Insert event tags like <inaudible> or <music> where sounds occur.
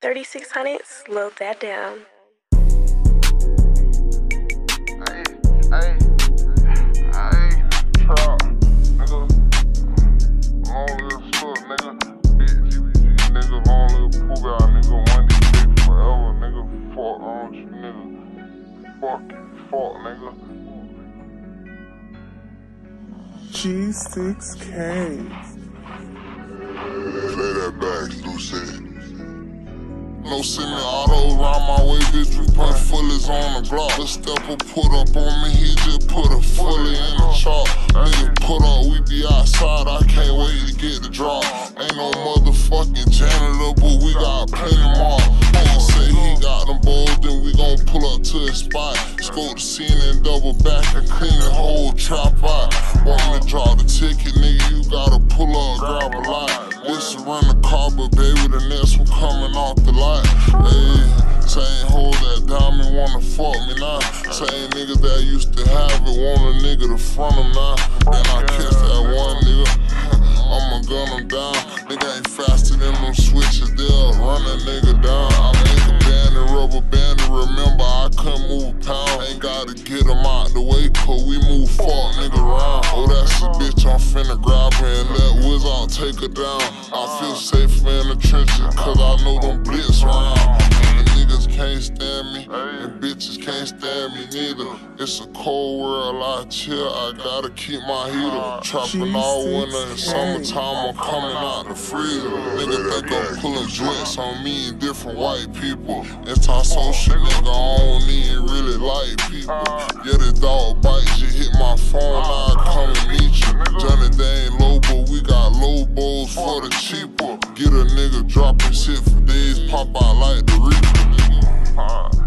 3600, slow that down. Hey, hey, hey, trap, nigga. Long live slut, nigga. Big GBG, nigga. Long live Pooh Guy, nigga. One day, big forever, nigga. Fuck on you, nigga. Fuck fuck, nigga. G6K. Play that back, Lucy. No send me auto around my way, bitch. We punch fullies on the block. The stepper put up on me, he just put a fully in the chalk. Nigga put up, we be outside. I can't wait to get the drop. Ain't no motherfucking janitor, but we got plenty more. Nigga say he got them balls, then we gon' pull up to his spot. Scope the scene and double back and clean the whole trap This run the car, but baby, the next one coming off the lot. Hey, same hoe that diamond wanna fuck me now. Same niggas that used to have it want a nigga to front them now. Then I kiss that one nigga. <laughs> I'ma gun him down. Nigga ain't faster than them switches. They'll run a nigga down. I make a bandit, rubber bandit. Remember, I couldn't move a pound. Ain't gotta get him out the way, cause we move fuck nigga round. Oh, that's a bitch, I'm finna grab let Wiz out take her down. I feel safer in the trenches, cause I know them blitz round. And the niggas can't stand me, and bitches can't stand me neither. It's a cold world, I chill, I gotta keep my heater. Trapping all winter and summertime, I'm coming out the freezer. Nigga think I'm pulling joints on me and different white people. Anti-social nigga, I don't even really like people. Yeah, the dog bites, you hit my phone, I nigga dropping shit for days, pop out like the reaper.